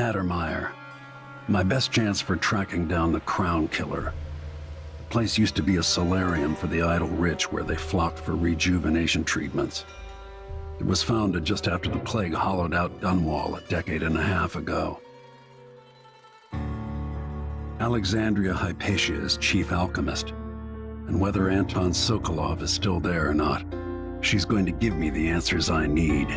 Addermire. My best chance for tracking down the Crown Killer. The place used to be a solarium for the idle rich where they flocked for rejuvenation treatments. It was founded just after the plague hollowed out Dunwall a decade and a half ago. Alexandria Hypatia is chief alchemist, and whether Anton Sokolov is still there or not, she's going to give me the answers I need.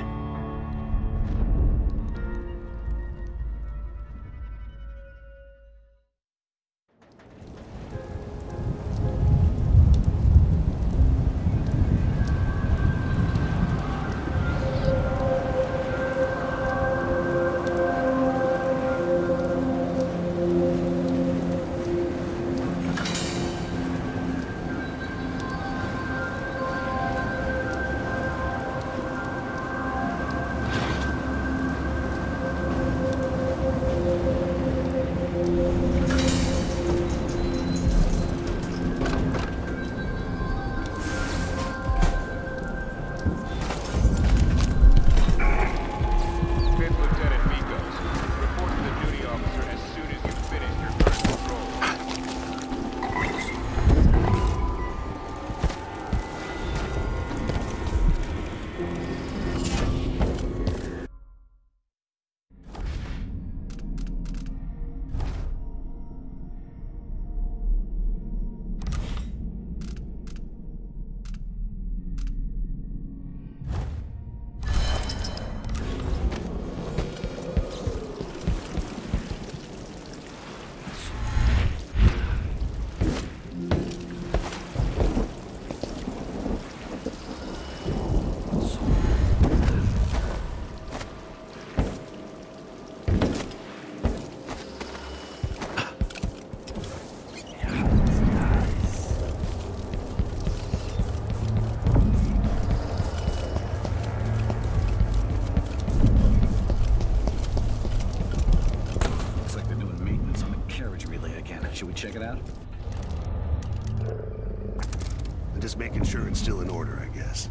Making still in order, I guess.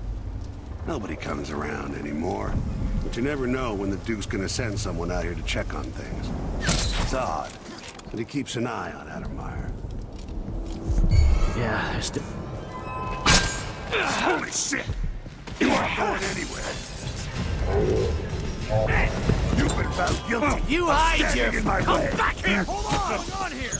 Nobody comes around anymore. But you never know when the Duke's gonna send someone out here to check on things. It's odd, but he keeps an eye on Addermire. Yeah, there's still... Holy shit! You aren't going anywhere. You've been found guilty. You of hide your... in my Come way. back here! Hold on! Hold on here!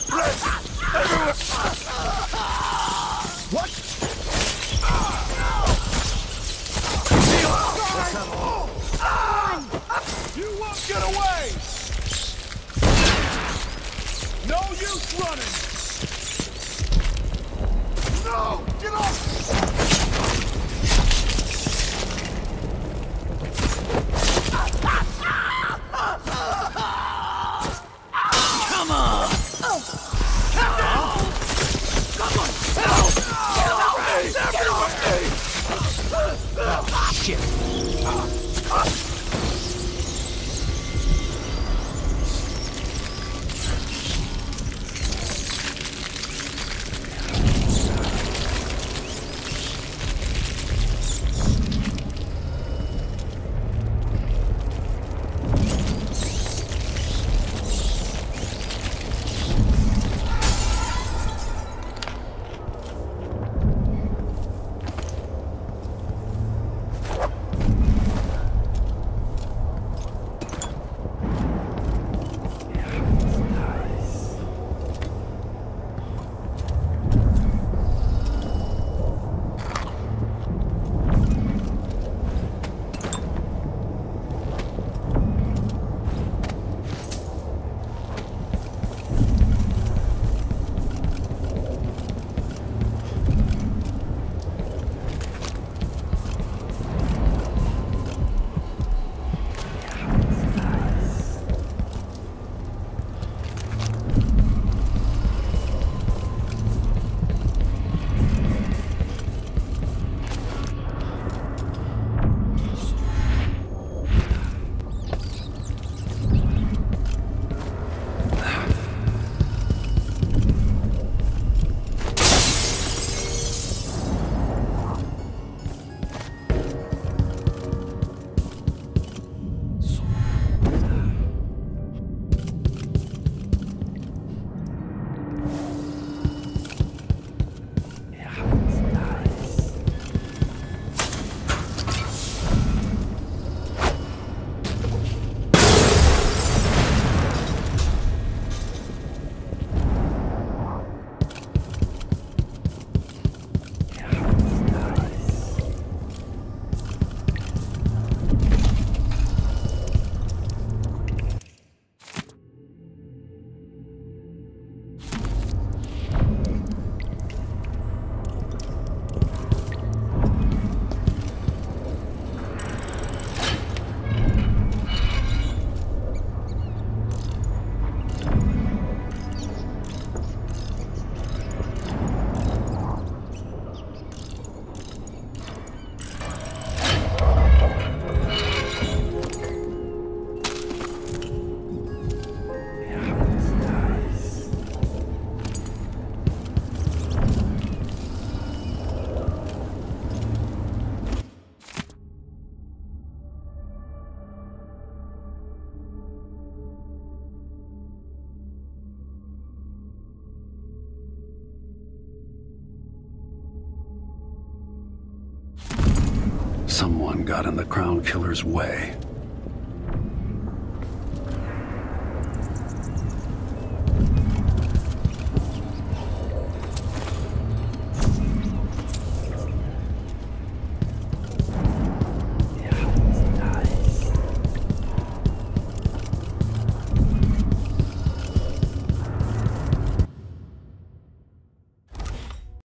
Someone got in the Crown Killer's way.